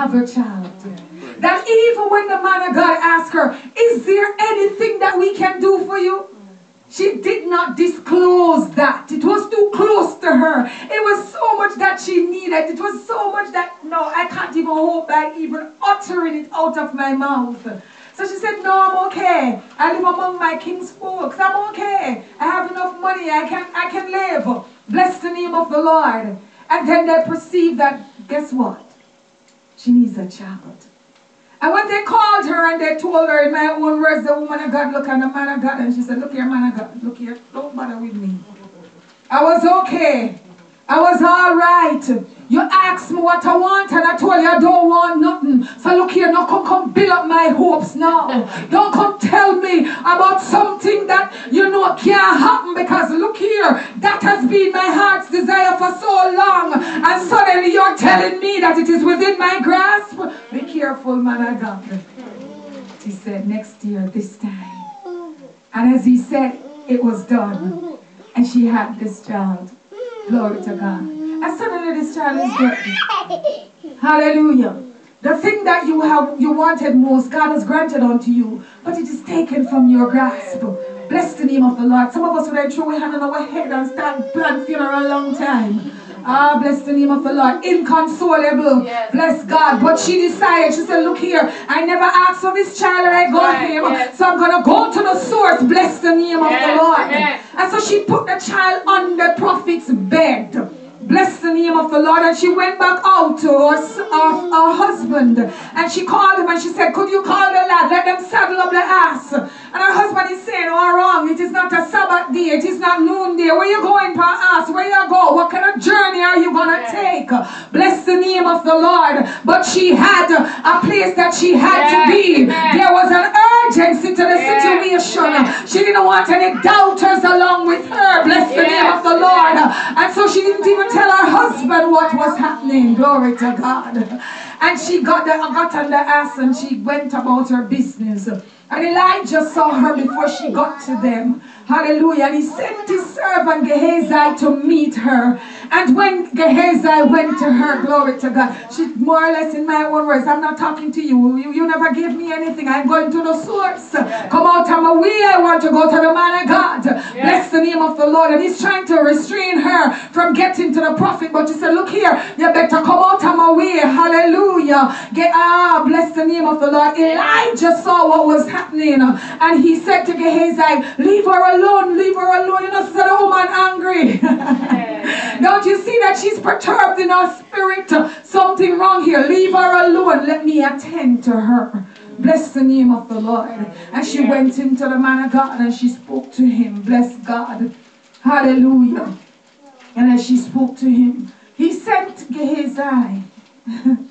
have a child. That even when the man of God asked her, Is there anything that we can do for you? She did not disclose that. It was too close to her. It was so much that she needed. It was so much that, no, I can't even hope by even uttering it out of my mouth. So she said, No, I'm okay. I live among my king's folks. I'm okay. I have enough money. I can, I can live. Bless the name of the Lord. And then they perceived that, guess what? She needs a child. And when they called her and they told her in my own words, the woman of God look at the man of God and she said, Look here, man of God, look here, don't bother with me. I was okay. I was all right. You asked me what I want and I told you I don't want nothing. So look here, now come, come build up my hopes now. Don't come tell me about something that you know can't happen because look here, that has been my heart's desire for so long. And suddenly you're telling me that it is within my grasp. Be careful, man of God. He said, next year, this time. And as he said, it was done. And she had this child. Glory to God. And suddenly this child is dead. Hallelujah. The thing that you have you wanted most, God has granted unto you, but it is taken from your grasp. Bless the name of the Lord. Some of us would have throw a hand on our head and start plan funeral a long time. Ah, bless the name of the Lord. Inconsolable. Yes. Bless God. But she decided, she said, Look here, I never asked for this child and I got right. him. Yes. So I'm going to go to the source. Bless the name yes. of the Lord. And so she put the child on the prophet's bed. Bless the name of the Lord. And she went back out to her, her, her husband. And she called him and she said, Could you call the lad? Let them saddle up the ass. And her husband is saying, Oh, wrong. It is not a Sabbath day. It is not noonday. Where you going per ass? Where you go? What kind of journey are you going to take? Bless the name of the Lord. But she had a place that she had to be. There was an to the situation. She didn't want any doubters along with her. Bless the name of the Lord. And so she didn't even tell tell her husband what was happening. Glory to God. And she got, the, got on the ass and she went about her business. And Elijah saw her before she got to them. Hallelujah. And he sent his servant Gehazi to meet her. And when Gehazi went to her, glory to God, she more or less in my own words, I'm not talking to you. You, you never gave me anything. I'm going to the source. Come out of my way. I want to go to the man of God. Bless the name of the Lord. And he's trying to restrain her from getting to the prophet. But she said, look here, you better come out of my way. Hallelujah. Get ah, bless the name of the Lord. Elijah saw what was happening. And he said to Gehazi, leave her alone, leave her alone. You know, said the woman angry. Don't you see that she's perturbed in her spirit? Something wrong here. Leave her alone. Let me attend to her. Bless the name of the Lord. And she went into the man of God and she spoke to him. Bless God. Hallelujah. And as she spoke to him, he sent Gehazi.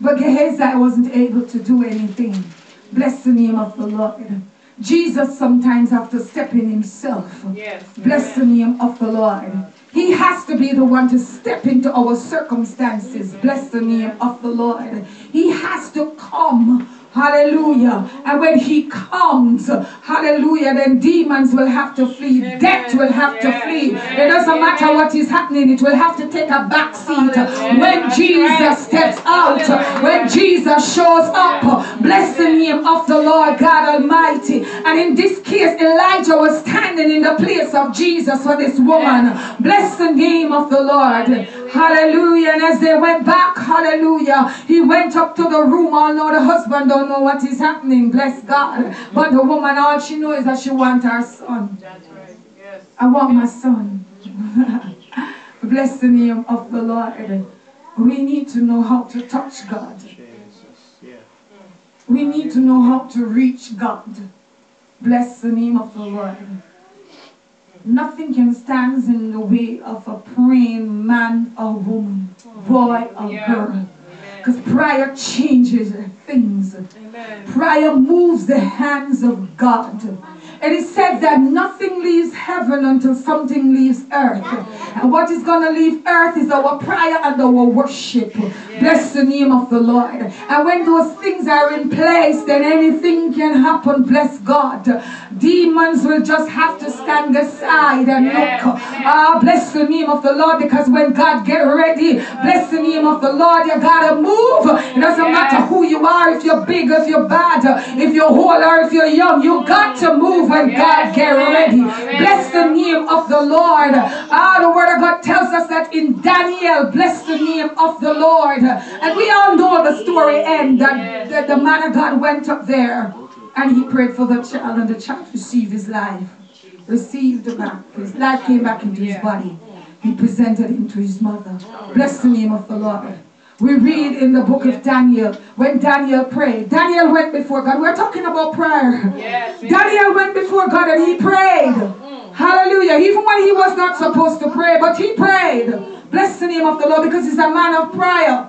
but Gehazi wasn't able to do anything. Bless the name of the Lord. Jesus sometimes have to step in himself. Yes. Bless the name of the Lord. He has to be the one to step into our circumstances. Bless the name of the Lord. He has to come Hallelujah. And when he comes, hallelujah, then demons will have to flee. Amen. Death will have yeah. to flee. It doesn't matter what is happening, it will have to take a back seat. When Jesus steps out, when Jesus shows up, bless the name of the Lord God Almighty. And in this case, Elijah was standing in the place of Jesus for this woman. Bless the name of the Lord. Hallelujah. And as they went back, hallelujah, he went up to the room. All know the husband don't know what is happening. Bless God. But the woman, all she knows is that she wants her son. That's right. Yes. I want my son. Bless the name of the Lord. We need to know how to touch God. We need to know how to reach God. Bless the name of the Lord. Nothing can stand in the way of a praying man or woman, boy or yeah. girl. Because prayer changes things. Amen. Prayer moves the hands of God. And it said that nothing leaves heaven until something leaves earth. And what is going to leave earth is our prayer and our worship. Bless the name of the Lord. And when those things are in place, then anything can happen. Bless God. Demons will just have to stand aside and look. Ah, bless the name of the Lord. Because when God get ready, bless the name of the Lord, you gotta move. It doesn't matter who you're if you're big, if you're bad, if you're old or if you're young, you got to move when God get ready. Bless the name of the Lord. Ah, the word of God tells us that in Daniel, bless the name of the Lord. And we all know the story end that, that the man of God went up there and he prayed for the child and the child received his life. Received the back. His life came back into his body. He presented him to his mother. Bless the name of the Lord. We read in the book of Daniel when Daniel prayed. Daniel went before God. We're talking about prayer. Yes, Daniel went before God and he prayed. Mm. Hallelujah. Even when he was not supposed to pray, but he prayed. Bless the name of the Lord because he's a man of prayer.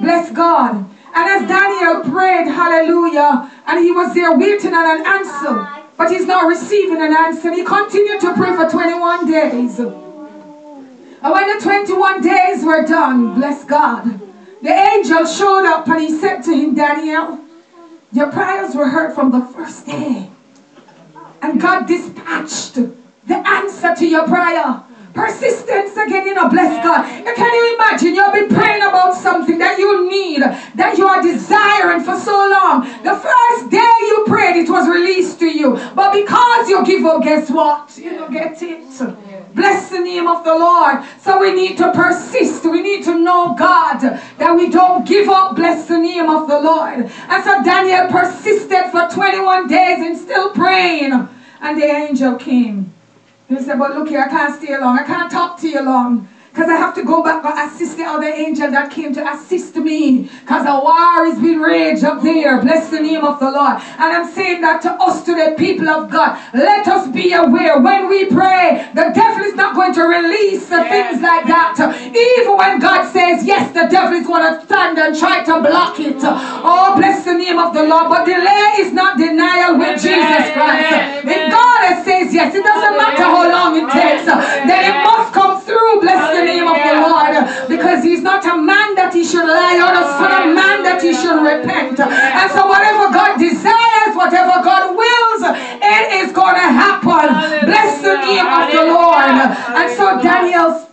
Bless God. And as Daniel prayed, hallelujah, and he was there waiting on an answer, but he's not receiving an answer. He continued to pray for 21 days. And when the 21 days were done, bless God, the angel showed up and he said to him, Daniel, your prayers were heard from the first day. And God dispatched the answer to your prayer. Persistence again, you know, bless God. Can you imagine? You've been praying about something that you need, that you are desiring for so long. The first day you prayed, it was released to you. But because you give up, guess what? You don't get it. Bless the name of the Lord. So we need to persist. We need to know God that we don't give up. Bless the name of the Lord. And so Daniel persisted for 21 days and still praying. And the angel came. He said, but look here, I can't stay long. I can't talk to you long. Because I have to go back and assist the other angel that came to assist me. Because a war is being raged up there. Bless the name of the Lord. And I'm saying that to us, to the people of God. Let us be aware. When we pray, the devil is not going to release yes. things like that. Even when God says yes, the devil is going to stand and try to block it. Oh, bless the name of the Lord. But delay is not denial with Jesus Christ. If God says yes, it doesn't matter how long it takes. Then it must come through. Bless the name of the Lord. Because he's not a man that he should lie or a son of man that he should repent. And so whatever God desires, whatever God wills, it is going to happen. Bless the name of the Lord. And so Daniel's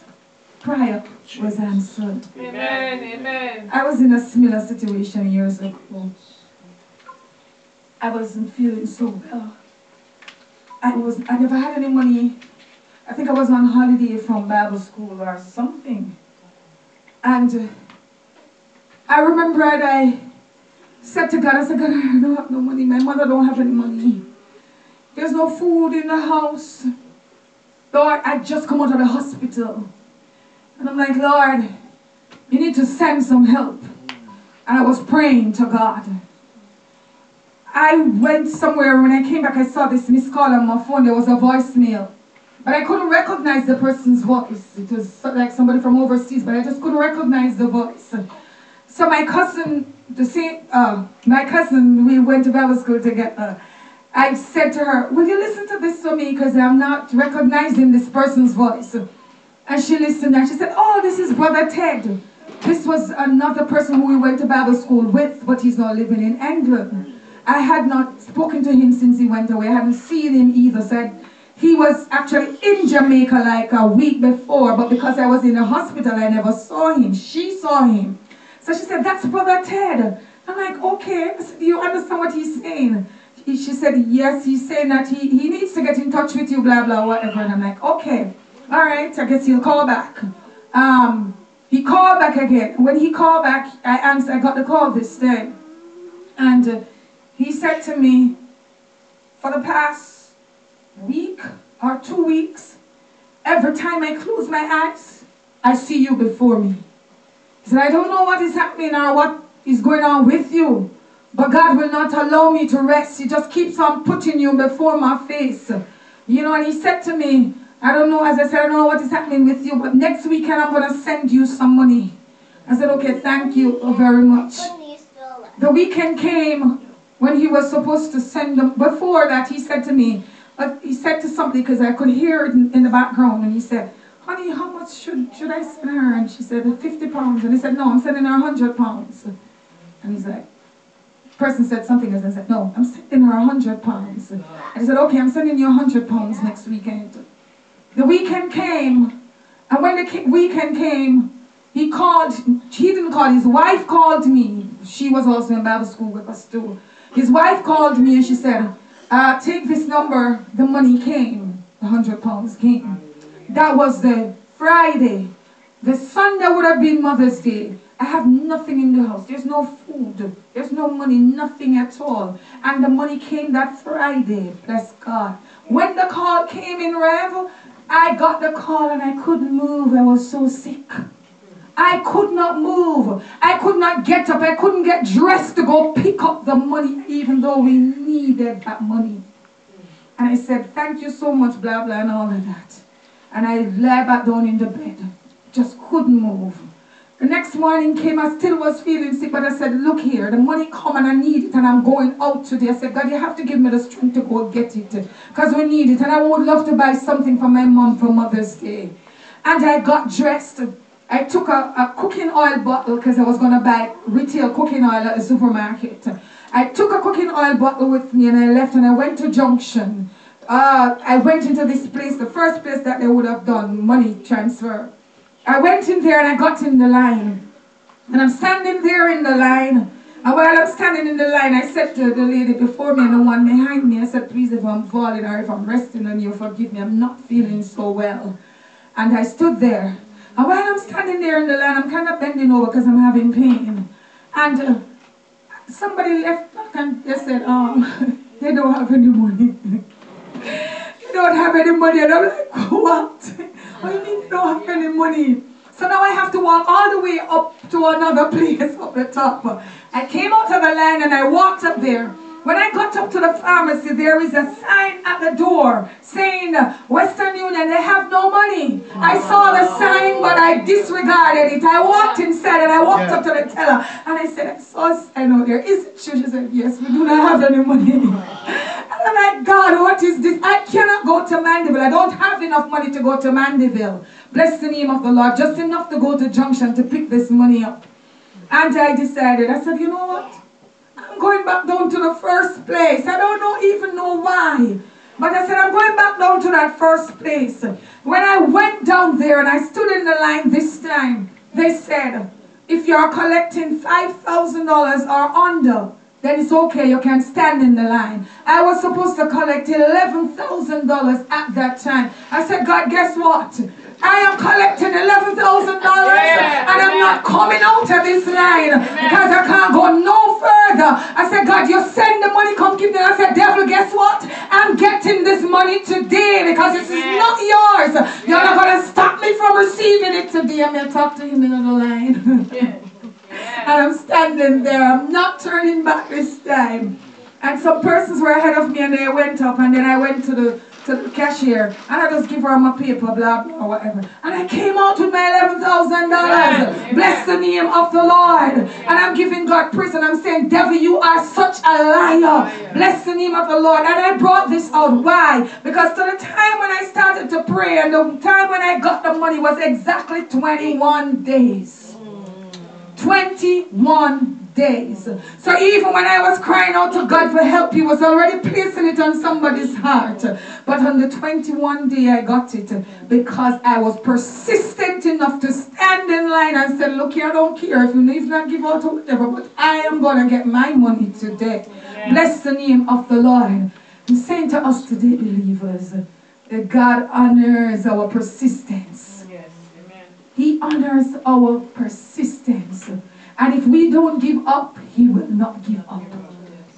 prayer was answered. Amen. Amen. I was in a similar situation years ago. I wasn't feeling so well. I was I never had any money I think I was on holiday from Bible school or something. And uh, I remember I said to God, I said, God, I don't have no money. My mother don't have any money. There's no food in the house. Lord, I just come out of the hospital. And I'm like, Lord, you need to send some help. And I was praying to God. I went somewhere, when I came back, I saw this missed call on my phone. There was a voicemail. But I couldn't recognize the person's voice. It was like somebody from overseas, but I just couldn't recognize the voice. So my cousin, the same, uh, my cousin, we went to Bible school together. I said to her, will you listen to this for me because I'm not recognizing this person's voice. And she listened and she said, oh, this is Brother Ted. This was another person who we went to Bible school with, but he's now living in England. I had not spoken to him since he went away. I hadn't seen him either. So I he was actually in Jamaica like a week before, but because I was in the hospital, I never saw him. She saw him. So she said, that's Brother Ted. I'm like, okay. I said, do you understand what he's saying? She, said, yes, he's saying that he, he needs to get in touch with you, blah, blah, whatever. And I'm like, okay. All right, I guess he'll call back. Um, he called back again. When he called back, I answered, I got the call this day. And uh, he said to me, for the past week or two weeks, every time I close my eyes, I see you before me. He said, I don't know what is happening or what is going on with you, but God will not allow me to rest. He just keeps on putting you before my face. You know, and he said to me, I don't know, as I said, I don't know what is happening with you, but next weekend I'm going to send you some money. I said, okay, thank you very much. The weekend came when he was supposed to send them. Before that, he said to me, but he said to somebody, because I could hear it in, in, the background, and he said, honey, how much should, should I send her? And she said, 50 pounds. And he said, no, I'm sending her 100 pounds. And he's like, person said something and I said, no, I'm sending her 100 pounds. And he said, okay, I'm sending you 100 pounds next weekend. The weekend came, and when the weekend came, he called, he didn't call, his wife called me she was also in Bible school with us too. His wife called me and she said, uh, take this number, the money came, the hundred pounds came. That was the Friday. The Sunday would have been Mother's Day. I have nothing in the house. There's no food. There's no money, nothing at all. And the money came that Friday. Bless God. When the call came in, Rev, I got the call and I couldn't move. I was so sick. I could not move. I could not get up. I couldn't get dressed to go pick up the money, even though we needed that money. And I said, Thank you so much, blah, blah, and all of that. And I lay back down in the bed. Just couldn't move. The next morning came, I still was feeling sick, but I said, look here, the money come and I need it and I'm going out today. I said, God, you have to give me the strength to go get it because we need it. And I would love to buy something for my mom for Mother's Day. And I got dressed. I took a, a cooking oil bottle because I was going to buy retail cooking oil at the supermarket. I took a cooking oil bottle with me and I left and I went to Junction. Uh, I went into this place, the first place that they would have done money transfer. I went in there and I got in the line. And I'm standing there in the line. And while I'm standing in the line, I said to the lady before me and the one behind me, I said, please, if I'm falling or if I'm resting on you, forgive me. I'm not feeling so well. And I stood there. And while I'm standing there in the line, I'm kind of bending over because I'm having pain. And uh, somebody left back and they said, um, they don't have any money. they don't have any money. And I'm like, what? I didn't don't have any money. So now I have to walk all the way up to another place up the top. I came out of the line and I walked up there. When I got up to the pharmacy, there is a sign at the door saying Western Union, they have no money. I saw the sign, but I disregarded it. I walked inside and I walked up to the teller and I said, I saw a sign out there. Is? She said, yes, we do not have any money. and I'm like, God, what is this? I cannot go to Mandeville. I don't have enough money to go to Mandeville. Bless the name of the Lord. Just enough to go to Junction to pick this money up. And I decided, I said, you know what? Going back down to the first place. I don't know even know why. But I said, I'm going back down to that first place. When I went down there and I stood in the line this time, they said, if you're collecting $5,000 or under, then it's okay, you can stand in the line. I was supposed to collect $11,000 at that time. I said, God, guess what? I am collecting $11,000 yeah, and I'm not coming out of this line because I can't go no further. I said, God, you send the money, come keep me. I said, devil, guess what? I'm getting this money today because this is not yours. You're not going to stop me from receiving it today. I'm to talk to him in the line. and I'm standing there. I'm not turning back this time. And some persons were ahead of me and they went up and then I went to the to the cashier and I just her my paper, blah, blah, whatever. And I came out with my $11,000. Bless the name of the Lord. And I'm giving God praise and I'm saying, devil, you are such a liar. Bless the name of the Lord. And I brought this out. Why? Because to the time when I started to pray and the time when I got the money was exactly 21 days. Mm. 21 days. So even when I was crying out to God for help, He was already placing it on somebody's heart. But on the 21 day, I got it because I was persistent enough to stand in line and say, look here, I don't care if you need not give out or whatever, but I am going to get my money today. Bless the name of the Lord. I'm saying to us today, believers, that God honors our persistence. Yes, he honors our persistence. And if we don't give up, he will not give up.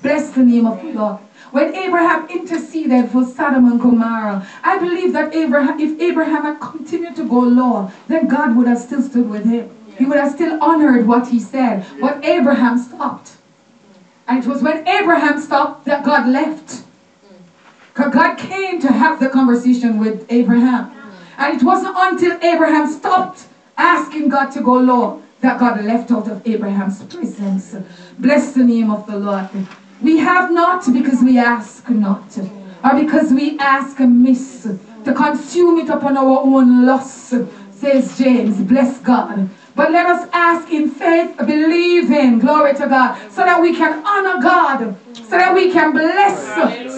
Bless the name of the Lord. When Abraham interceded for Sodom and Gomorrah, I believe that Abraham, if Abraham had continued to go low, then God would have still stood with him. He would have still honored what he said. But Abraham stopped. And it was when Abraham stopped that God left. Because God came to have the conversation with Abraham. And it wasn't until Abraham stopped asking God to go low that God left out of Abraham's presence. Bless the name of the Lord. We have not because we ask not, or because we ask amiss, to consume it upon our own lust, says James. Bless God. But let us ask in faith, believing, glory to God, so that we can honor God, so that we can bless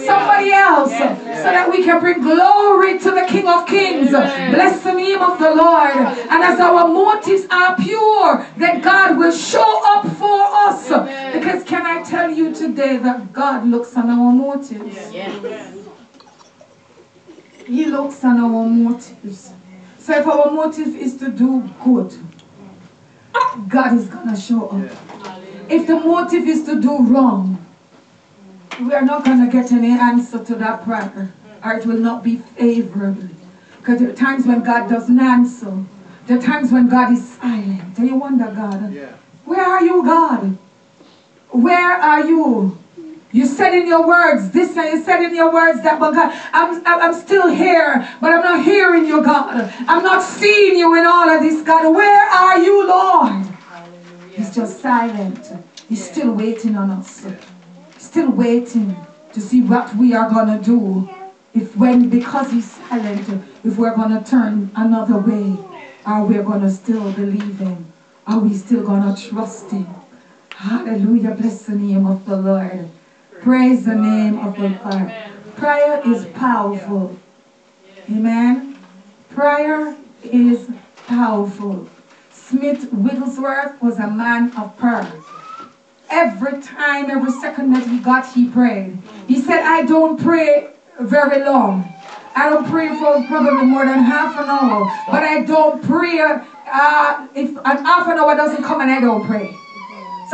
somebody else, so that we can bring glory to the King of Kings. Bless the name of the Lord. And as our motives are pure, then God will show up for us. Because can I tell you today that God looks on our motives? He looks on our motives. So if our motive is to do good, God is going to show up. If the motive is to do wrong, we are not going to get any answer to that prayer, or it will not be favorable. Because there are times when God doesn't answer. There are times when God is silent. And you wonder, God, where are you, God? Where are you? You said in your words this and you said in your words that, but God, I'm, I'm still here, but I'm not hearing you, God. I'm not seeing you in all of this, God. Where are you, Lord? Hallelujah. He's just silent. He's still waiting on us. Still waiting to see what we are going to do. If when, because he's silent, if we're going to turn another way, are we going to still believe him? Are we still going to trust him? Hallelujah. Bless the name of the Lord. Praise the name of the Lord. Prayer is powerful. Amen. Prayer is powerful. Smith Wigglesworth was a man of prayer. Every time, every second that he got, he prayed. He said, I don't pray very long. I don't pray for probably more than half an hour. But I don't pray, uh, if an half an hour doesn't come and I don't pray.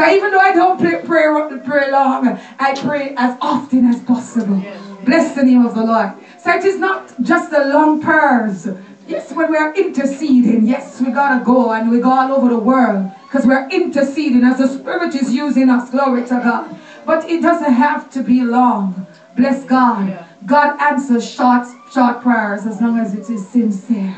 So even though I don't pray, pray, long, I pray as often as possible. Bless the name of the Lord. So it is not just the long prayers. Yes, when we are interceding, yes, we gotta go and we go all over the world because we're interceding as the Spirit is using us. Glory to God. But it doesn't have to be long. Bless God. God answers short, short prayers as long as it is sincere.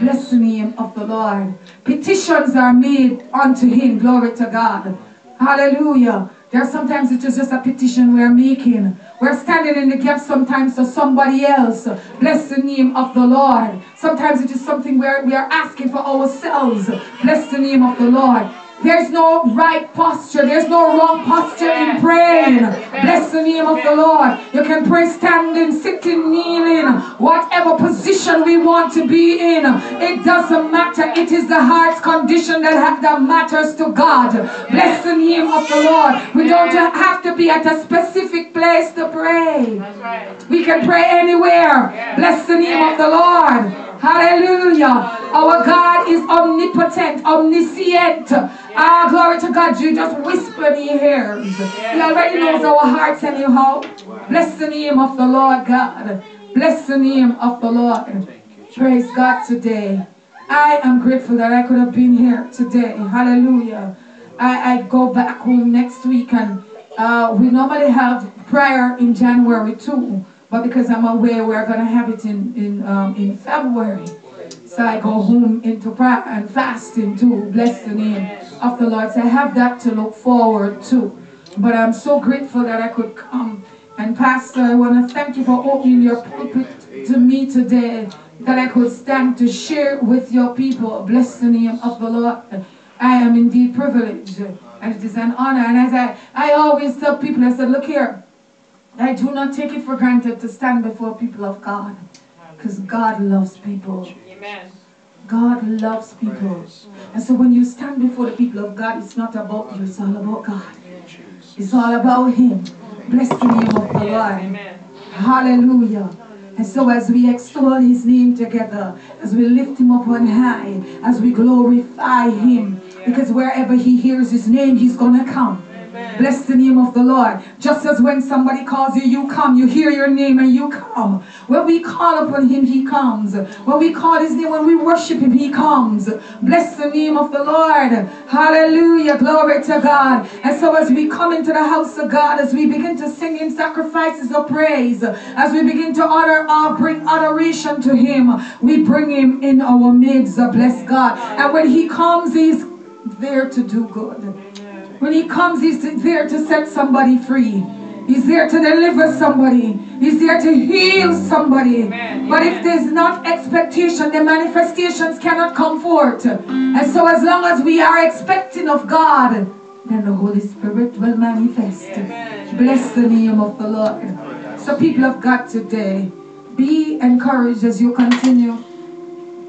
Bless the name of the Lord. Petitions are made unto him. Glory to God. Hallelujah. There are sometimes it is just a petition we're making. We're standing in the gap sometimes for somebody else. Bless the name of the Lord. Sometimes it is something where we are asking for ourselves. Bless the name of the Lord. There's no right posture. There's no wrong posture in praying. Bless the name of the Lord. You can pray standing, sitting, kneeling, whatever position we want to be in. It doesn't matter. It is the heart's condition that, that matters to God. Bless the name of the Lord. We don't have to be at a specific place to pray. We can pray anywhere. Bless the name of the Lord. Hallelujah. Our God is omnipotent, omniscient. Ah, glory to God. You just whisper in your ears. He already knows our hearts anyhow. Bless the name of the Lord God. Bless the name of the Lord. Praise God today. I am grateful that I could have been here today. Hallelujah. I, I go back home next week and uh, we normally have prayer in January too. But because I'm aware we're going to have it in, in, um, in February. So I go home into prayer and fasting too. Bless the name of the Lord. So I have that to look forward to. But I'm so grateful that I could come. And Pastor, I want to thank you for opening your pulpit to me today. That I could stand to share with your people. Bless the name of the Lord. I am indeed privileged. And it is an honor. And as I, I always tell people, I said, look here. I do not take it for granted to stand before people of God. Because God loves people. Amen. God loves people. And so when you stand before the people of God, it's not about you, it's all about God. It's all about Him. Bless the name of the Lord. Hallelujah. And so as we extol His name together, as we lift Him up on high, as we glorify Him, because wherever He hears His name, He's going to come. Bless the name of the Lord. Just as when somebody calls you, you come. You hear your name and you come. When we call upon him, he comes. When we call his name, when we worship him, he comes. Bless the name of the Lord. Hallelujah. Glory to God. And so as we come into the house of God, as we begin to sing in sacrifices of praise, as we begin to honor, uh, bring adoration to him, we bring him in our midst. Bless God. And when he comes, he's there to do good. When he comes, he's there to set somebody free. He's there to deliver somebody. He's there to heal somebody. Amen. But if there's not expectation, the manifestations cannot come forth. And so as long as we are expecting of God, then the Holy Spirit will manifest. Amen. Bless the name of the Lord. So people of God today, be encouraged as you continue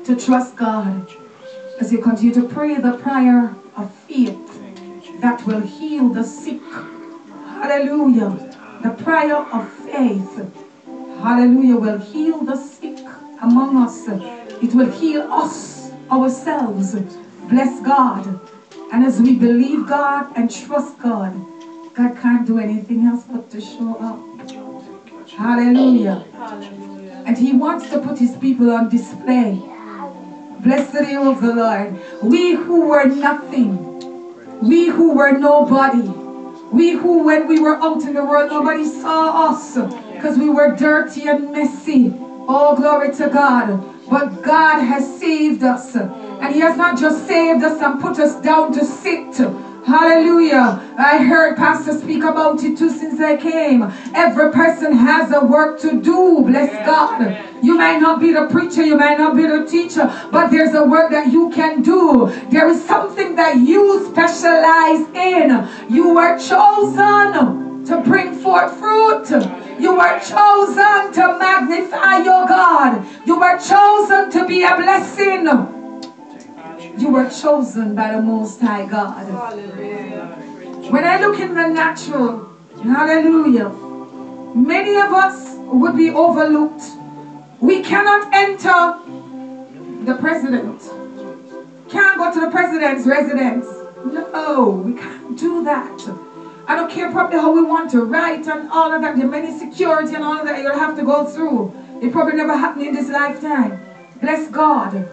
to trust God, as you continue to pray the prayer of faith that will heal the sick. Hallelujah. The prayer of faith, hallelujah, will heal the sick among us. It will heal us ourselves. Bless God. And as we believe God and trust God, God can't do anything else but to show up. Hallelujah. And He wants to put His people on display. Bless the name of the Lord. We who were nothing, we who were nobody, we who, when we were out in the world, nobody saw us because we were dirty and messy. All glory to God. But God has saved us. And He has not just saved us and put us down to sit. Hallelujah. I heard Pastor speak about it too since I came. Every person has a work to do. Bless God. You might not be the preacher, you might not be the teacher, but there's a work that you can do. There is something that you specialize in. You were chosen to bring forth fruit. You were chosen to magnify your God. You were chosen to be a blessing. You were chosen by the Most High God. When I look in the natural, hallelujah, many of us would be overlooked. We cannot enter the president. Can't go to the president's residence. No, we can't do that. I don't care probably how we want to write and all of that, the many security and all of that you'll have to go through. It probably never happened in this lifetime. Bless God.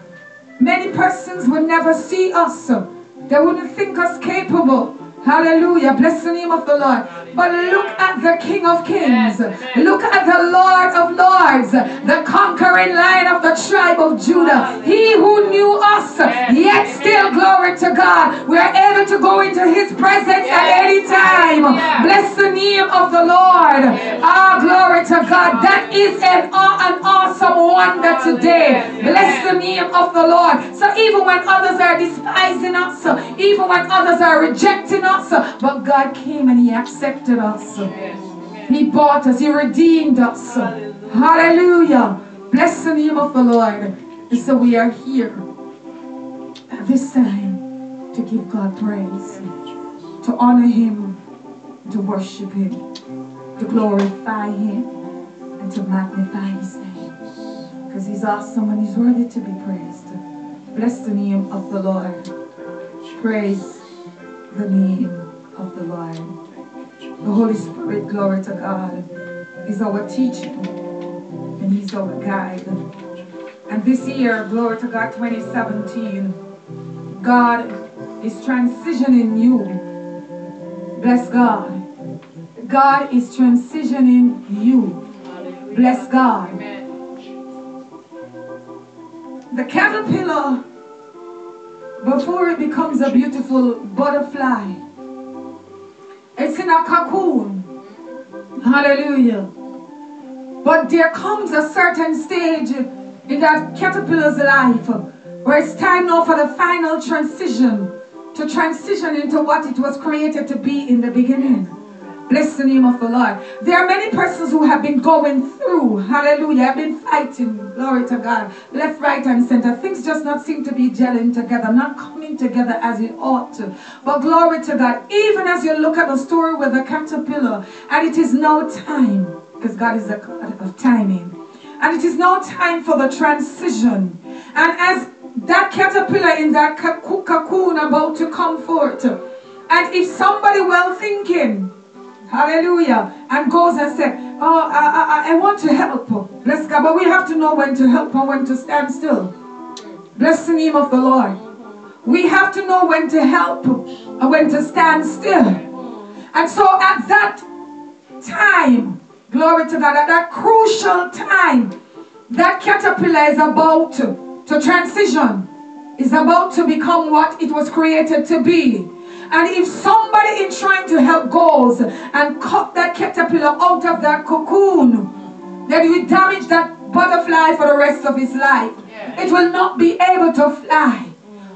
Many persons would never see us. They wouldn't think us capable. Hallelujah. Bless the name of the Lord. But look at the King of Kings. Look at the Lord of Lords, the conquering lion of the tribe of Judah. He who knew us, yet still, glory to God, we are able to go into his presence at any time. Bless the name of the Lord. Ah, glory to God. That is an, an awesome wonder today. Bless the name of the Lord. So even when others are despising us, even when others are rejecting us, but God came and he accepted us. He bought us. He redeemed us. Hallelujah. Bless the name of the Lord. So we are here at this time to give God praise, to honor him, to worship him, to glorify him, and to magnify his name. Because he's awesome and he's worthy to be praised. Bless the name of the Lord. Praise the name of the Lord. The Holy Spirit, glory to God, is our teacher and He's our guide. And this year, glory to God, 2017, God is transitioning you. Bless God. God is transitioning you. Bless God. The caterpillar, before it becomes a beautiful butterfly, it's in a cocoon. Hallelujah. But there comes a certain stage in that caterpillar's life where it's time now for the final transition to transition into what it was created to be in the beginning. Bless the name of the Lord. There are many persons who have been going through, hallelujah, have been fighting, glory to God, left, right, and center. Things just not seem to be gelling together, not coming together as it ought to. But glory to God, even as you look at the story with the caterpillar, and it is now time, because God is a God of timing, and it is now time for the transition. And as that caterpillar in that cocoon about to come forth, and if somebody well thinking, Hallelujah. And goes and says, Oh, I, I, I want to help. Bless God. But we have to know when to help and when to stand still. Bless the name of the Lord. We have to know when to help and when to stand still. And so at that time, glory to God, at that crucial time, that caterpillar is about to, to transition, is about to become what it was created to be. And if somebody in trying to help goes and cut that caterpillar out of that cocoon, then you damage that butterfly for the rest of his life. It will not be able to fly.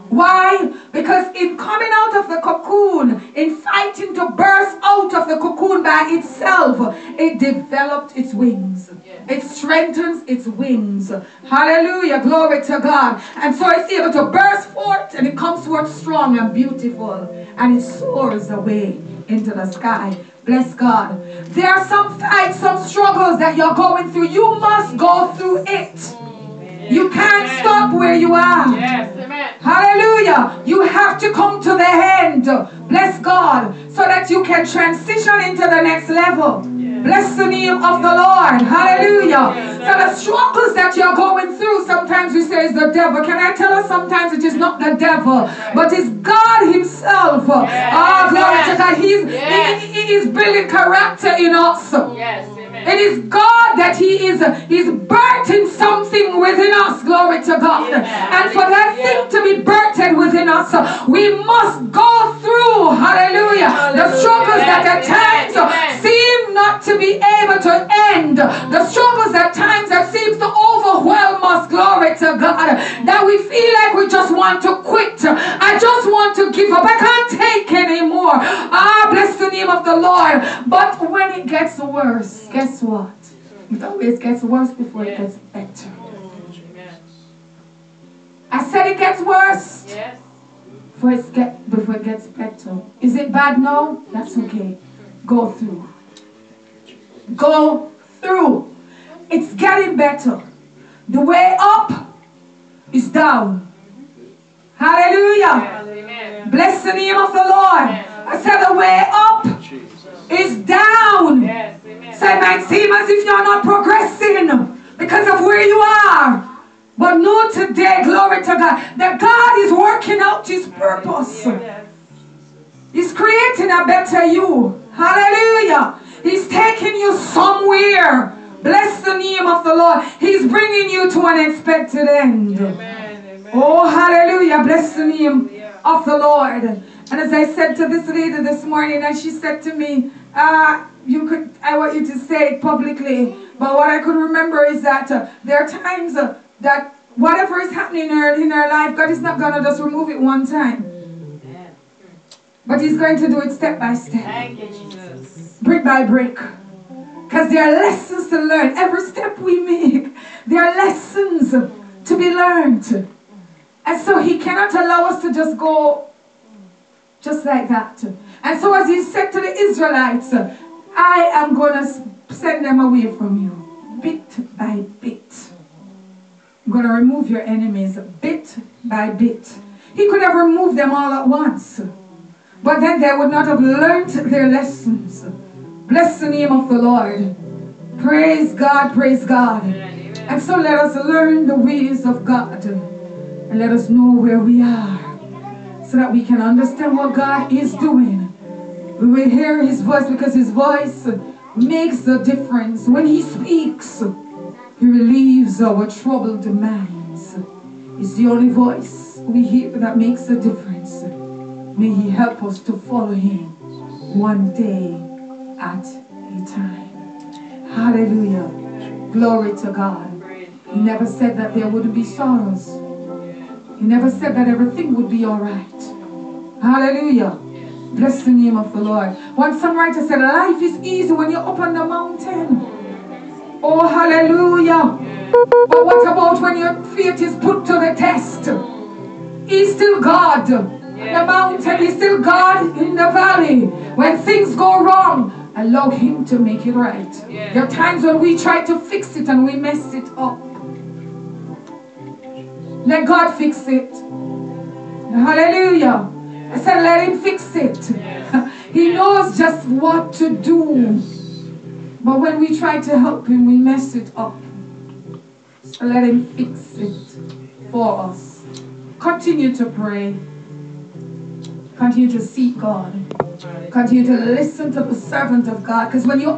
Why? Because in coming out of the cocoon, in fighting to burst out of the cocoon by itself, it developed its wings. It strengthens its wings. Hallelujah. Glory to God. And so it's able to burst forth and it comes forth strong and beautiful. And it soars away into the sky. Bless God. There are some fights, some struggles that you're going through. You must go through it. You can't stop where you are. Yes, amen. Hallelujah. You have to come to the end. Bless God. So that you can transition into the next level. Bless the name of the Lord. Hallelujah. So the struggles that you're going through, sometimes we say is the devil. Can I tell us sometimes it is not the devil, but it's God Himself. Ah, glory to God. He's, he, he is building character in us. Yes, amen. It is God that He is He's birthing something within us. Glory to God. And for that thing to be birthed within us, we must go through, hallelujah, the struggles that at times seem not to be able to end. The struggles at times that seems to overwhelm us. Glory to God. That we feel like we just want to quit. I just want to give up. I can't take anymore. Ah, bless the name of the Lord. But when it gets worse, guess what? It always gets worse before it gets better. I said it gets worse Yes. before it, get, before it gets better. Is it bad now? That's okay. Go through. Go through. It's getting better. The way up is down. Hallelujah. Yes, amen. Bless the name of the Lord. I said the way up is down. Yes, amen. So it might seem as if you're not progressing because of where you are. But know today, glory to God, that God is working out His purpose. Yes. He's creating a better you. Hallelujah. He's taking you somewhere. Bless the name of the Lord. He's bringing you to an expected end. Amen. Amen. Oh, hallelujah. Bless the name of the Lord. And as I said to this lady this morning, and she said to me, uh, you could, I want you to say it publicly. But what I could remember is that uh, there are times uh, that whatever is happening in her, in her life, God is not going to just remove it one time. But He's going to do it step by step Thank you, Jesus. Brick by brick. Because there are lessons to learn. Every step we make, there are lessons to be learned. And so he cannot allow us to just go just like that. And so as he said to the Israelites, I am going to send them away from you, bit by bit. I'm going to remove your enemies bit by bit. He could have removed them all at once. But then they would not have learned their lessons. Bless the name of the Lord. Praise God, praise God. And so let us learn the ways of God. And let us know where we are. So that we can understand what God is doing. We will hear his voice because his voice makes a difference. When he speaks, he relieves our troubled minds. It's the only voice we hear that makes a difference. May He help us to follow Him one day at a time. Hallelujah. Glory to God. He never said that there wouldn't be sorrows. He never said that everything would be all right. Hallelujah. Bless the name of the Lord. One songwriter said, Life is easy when you're up on the mountain. Oh, hallelujah. But what about when your faith is put to the test? He's still God. The mountain, He's still God in the valley. When things go wrong, allow Him to make it right. There are times when we try to fix it and we mess it up. Let God fix it. Hallelujah. I said, let Him fix it. he knows just what to do. But when we try to help Him, we mess it up. So let Him fix it for us. Continue to pray. Continue to seek God. Continue to listen to the servant of God. Because when you